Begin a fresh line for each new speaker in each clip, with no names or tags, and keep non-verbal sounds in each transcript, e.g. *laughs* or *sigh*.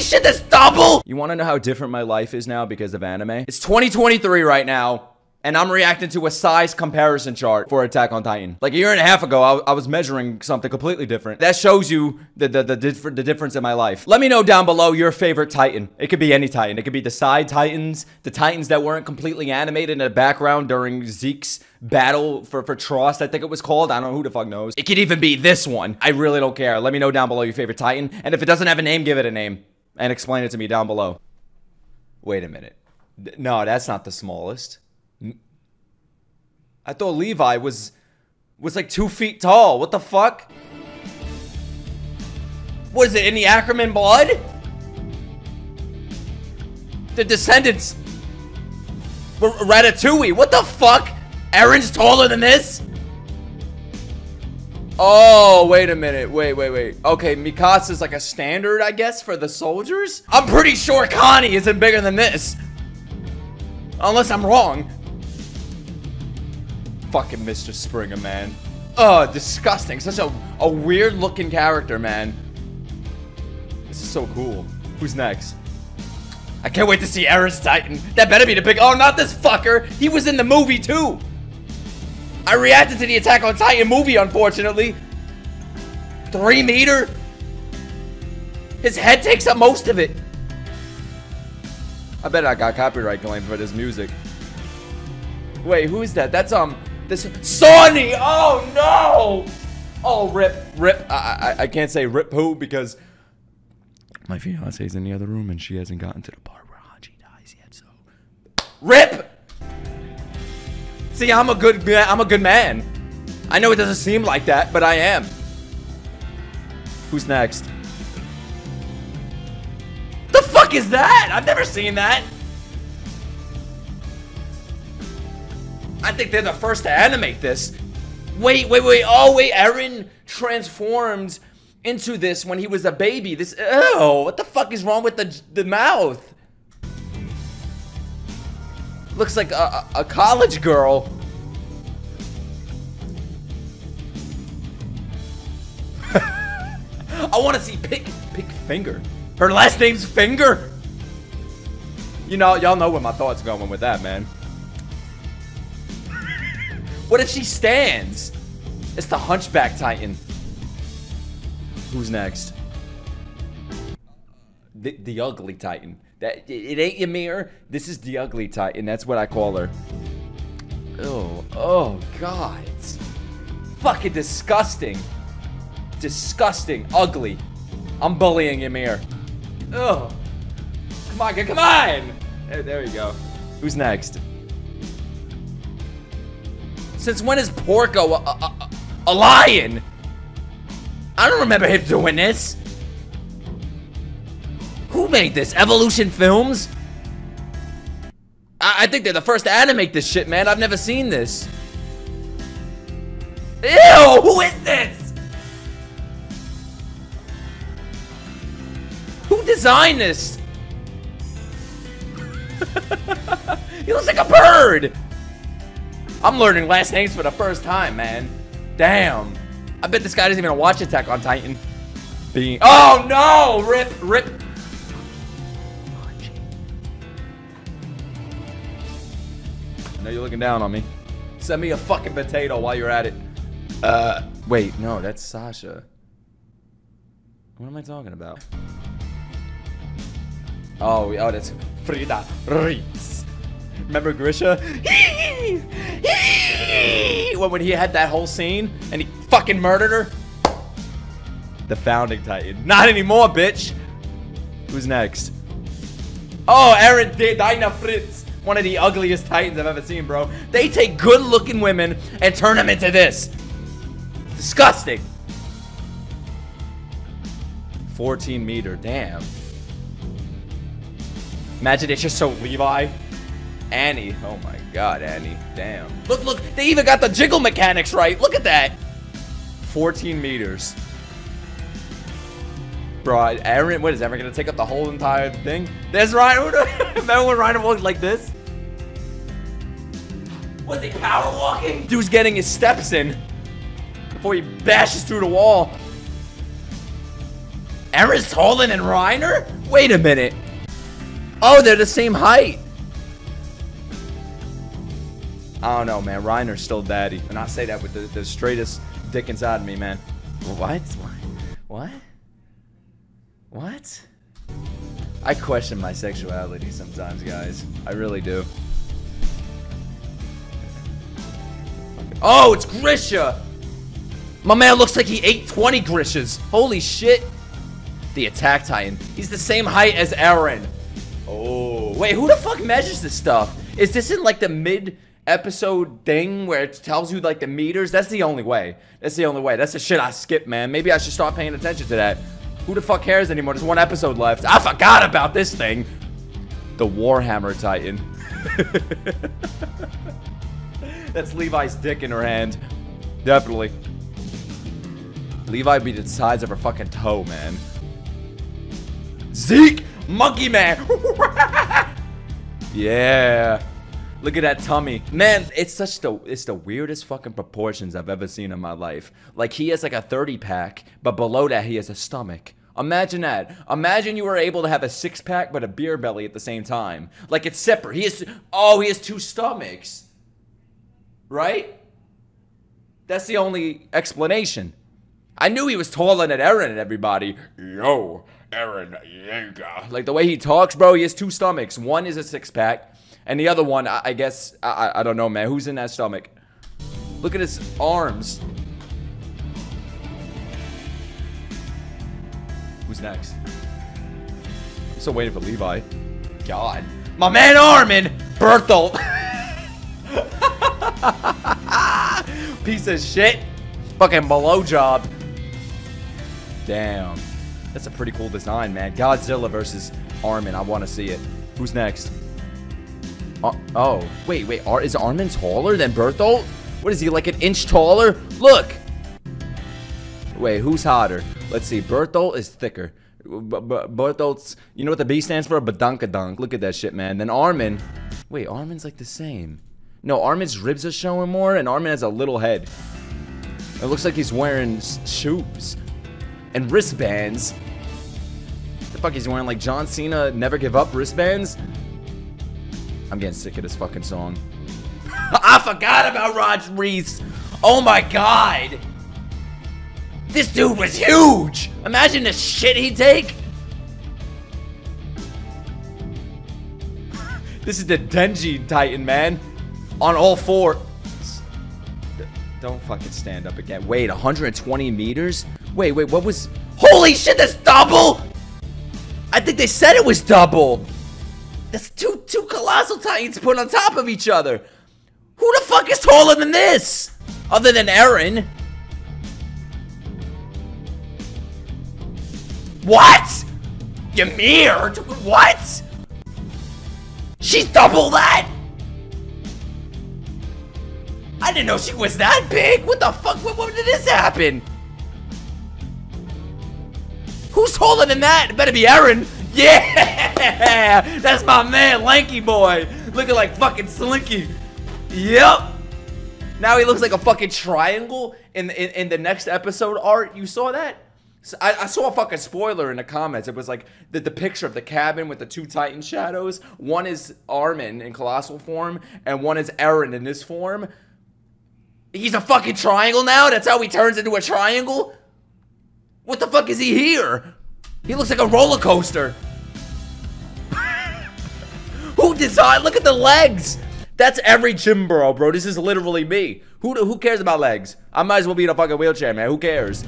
Shit, that's double! You wanna know how different my life is now because of anime? It's 2023 right now. And I'm reacting to a size comparison chart for Attack on Titan. Like a year and a half ago, I, I was measuring something completely different. That shows you the, the, the, the difference in my life. Let me know down below your favorite Titan. It could be any Titan. It could be the side Titans, the Titans that weren't completely animated in the background during Zeke's battle for, for Trost, I think it was called. I don't know who the fuck knows. It could even be this one. I really don't care. Let me know down below your favorite Titan. And if it doesn't have a name, give it a name. And explain it to me down below. Wait a minute. No, that's not the smallest. I thought Levi was was like two feet tall. What the fuck? Was it in the Ackerman blood? The Descendants were Ratatouille. What the fuck? Eren's taller than this? Oh, wait a minute. Wait, wait, wait. Okay, Mikasa's like a standard, I guess, for the soldiers? I'm pretty sure Connie isn't bigger than this. Unless I'm wrong. Fucking Mr. Springer, man. Oh, disgusting. Such a, a weird looking character, man. This is so cool. Who's next? I can't wait to see Eren's Titan. That better be the big- Oh, not this fucker! He was in the movie, too! I reacted to the Attack on Titan movie, unfortunately. Three meter? His head takes up most of it. I bet I got copyright claim for this music. Wait, who is that? That's, um, this Sonny! Oh no! Oh rip, rip. I, I I can't say rip who because my fiance's in the other room and she hasn't gotten to the part where Hanji dies yet. So rip. See, I'm a good I'm a good man. I know it doesn't seem like that, but I am. Who's next? The fuck is that? I've never seen that. I think they're the first to animate this. Wait, wait, wait. Oh, wait. Eren transformed into this when he was a baby. This, oh, what the fuck is wrong with the, the mouth? Looks like a, a college girl. *laughs* I want to see Pieck, Pieck Finger. Her last name's Finger. You know, y'all know where my thoughts going with that, man. *laughs* What if she stands? It's the Hunchback Titan. Who's next? The, the Ugly Titan. That It ain't Ymir. This is the Ugly Titan. That's what I call her. Oh, oh, God. It's fucking disgusting. Disgusting. Ugly. I'm bullying Ymir. Oh. Come on, come on! There, there we go. Who's next? Since when is Porco a, a, a, lion? I don't remember him doing this. Who made this? Evolution Films? I, I think they're the first to animate this shit, man. I've never seen this. Ew! Who is this? Who designed this? *laughs* he looks like a bird! I'm learning last names for the first time, man. Damn. I bet this guy doesn't even watch Attack on Titan. Being Oh no! Rip, rip. I know you're looking down on me. Send me a fucking potato while you're at it. Uh, wait, no, that's Sasha. What am I talking about? Oh, oh, that's Frieda Reiss. Remember Grisha? when when he had that whole scene and he fucking murdered her? The founding titan. Not anymore, bitch. Who's next? Oh, Eren Dina Fritz. One of the ugliest titans I've ever seen, bro. They take good-looking women and turn them into this. Disgusting. 14 meter, damn. Imagine it's just so Levi. Annie. Oh my god, Annie. Damn. Look, look, they even got the jiggle mechanics right. Look at that. 14 meters. Bro, Eren, what is Eren gonna take up the whole entire thing? There's Reiner. *laughs* Remember when Reiner walked like this? Was he power walking? Dude's getting his steps in before he bashes through the wall. Eren's taller than Reiner? Wait a minute. Oh, they're the same height. I don't know, man. Reiner's still daddy. And I say that with the, the straightest dick inside of me, man. What? What? What? I question my sexuality sometimes, guys. I really do. Oh, it's Grisha! My man looks like he ate 20 Grishas. Holy shit. The Attack Titan. He's the same height as Eren. Oh. Wait, who the fuck measures this stuff? Is this in like the mid episode thing where it tells you like the meters? That's the only way. That's the only way. That's the shit I skip, man. Maybe I should start paying attention to that. Who the fuck cares anymore? There's one episode left. I forgot about this thing. The Warhammer Titan. *laughs* That's Levi's dick in her hand. Definitely. Levi be the size of her fucking toe, man. Zeke! Monkey Man! *laughs* yeah. Look at that tummy. Man, it's such the it's the weirdest fucking proportions I've ever seen in my life. Like he has like a 30 pack, but below that he has a stomach. Imagine that. Imagine you were able to have a six pack but a beer belly at the same time. Like it's separate. He has oh, he has two stomachs. Right? That's the only explanation. I knew he was taller than Eren and everybody. Yo, Eren Yeager. Like the way he talks, bro, he has two stomachs. One is a six pack, and the other one, I, I guess, I, I don't know, man. Who's in that stomach? Look at his arms. Who's next? I'm still waiting for Levi. God. My man Armin! Bertolt! *laughs* *laughs* Piece of shit. Fucking blowjob. Damn. That's a pretty cool design, man. Godzilla versus Armin. I want to see it. Who's next? Uh, oh, wait, wait. Ar is Armin taller than Berthold? What is he, like an inch taller? Look! Wait, who's hotter? Let's see. Berthold is thicker. B Bertolt's, you know what the B stands for? Badunkadunk. Look at that shit, man. Then Armin. Wait, Armin's like the same. No, Armin's ribs are showing more, and Armin has a little head. It looks like he's wearing shoes and wristbands. The fuck he's wearing like John Cena never give up wristbands? I'm getting sick of this fucking song. *laughs* I forgot about Rod Reiss. Oh my god. This dude was huge. Imagine the shit he'd take. *laughs* this is the Denji Titan, man. On all four. Don't fucking stand up again. Wait, 120 meters? Wait, wait, what was... Holy shit, that's double! I think they said it was double. That's two, two colossal titans put on top of each other. Who the fuck is taller than this? Other than Eren. What? Ymir? What? She's double that? I didn't know she was that big. What the fuck? When, when did this happen? Who's taller than that? It better be Eren. *laughs* Yeah! That's my man, Lanky Boy. Looking like fucking Slinky. Yep. Now he looks like a fucking triangle in, in, in the next episode art. You saw that? I, I, saw a fucking spoiler in the comments. It was like the, the picture of the cabin with the two Titan shadows. One is Armin in colossal form, and one is Eren in this form. He's a fucking triangle now? That's how he turns into a triangle? What the fuck is he here? He looks like a roller coaster. *laughs* who designed? Look at the legs. That's every gym bro, bro. This is literally me. Who who cares about legs? I might as well be in a fucking wheelchair, man. Who cares?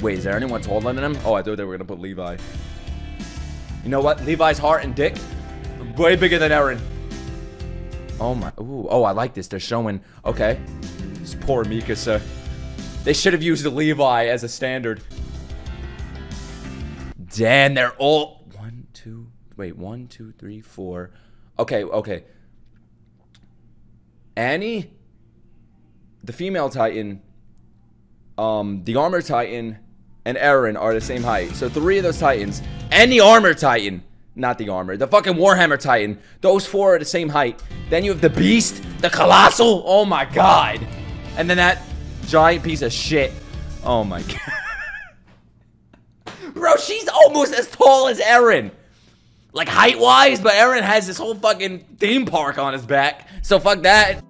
Wait, is there anyone taller than him? Oh, I thought they were gonna put Levi. You know what? Levi's heart and dick, way bigger than Eren. Oh my, ooh, oh, I like this. They're showing, okay. This poor Mikasa. They should have used the Levi as a standard. Damn, they're all one, two, wait, one, two, three, four. Okay, okay. Annie, the female Titan, um, the armor Titan, and Eren are the same height. So three of those Titans, and the armor Titan, not the armor, the fucking Warhammer Titan, those four are the same height. Then you have the Beast, the Colossal, oh my god. And then that giant piece of shit. Oh my *laughs* god. Bro, she's almost as tall as Eren. Like height wise, but Eren has this whole fucking theme park on his back. So fuck that.